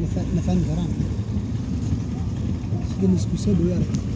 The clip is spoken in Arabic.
ma fahmi karaan sida la isku soo dhawaanay